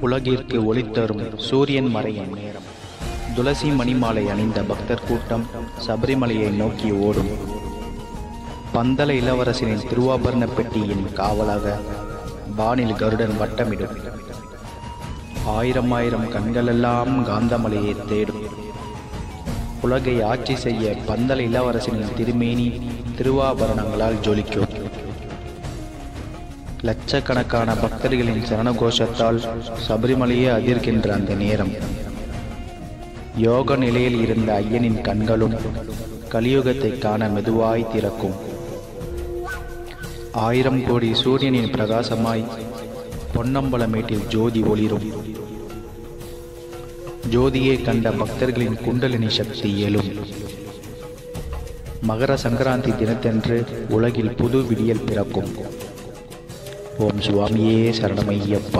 உலகிற்கு ஒளித்தரும் சூரியன் மறையும் நேரம். துளசி மணிமாலை அணிந்த பக்தர் கூட்டம் சபரிமலையை நோக்கி ஓடும். பந்தல இளவரசனின் திருவாபரண பெட்டியின் காவலாக வானில் கருடன் வட்டமிடும். ஆயிரம் ஆயிரம் கண்களெல்லாம் காந்தமலையை தேடும். உலகை ஆட்சி செய்ய பந்தல இளவரசனின் திருமேனி திருவாபரணங்களால் ஜொலிக்கும். லட்சக்கணக்கான பக்தர்களின் சரணகோஷத்தால் சபரிமலையே அதிர்கின்ற அந்த நேரம். யோக நிலையில் இருந்த ஐயனின் கண்களும் கலியுகத்தை காண மெதுவாய் திறக்கும். ஆயிரம் கோடி சூரியனின் பிரகாசமாய் பொன்னம்பலமேட்டில் ஜோதி ஒளிரும். ஜோதியை கண்ட பக்தர்களின் குண்டலினி சக்தி எழும் மகர சங்கராந்தி தினத்தன்று உலகில் புது விடியல் பிறக்கும். ఓం స్వామియే శరణమయ్యప్ప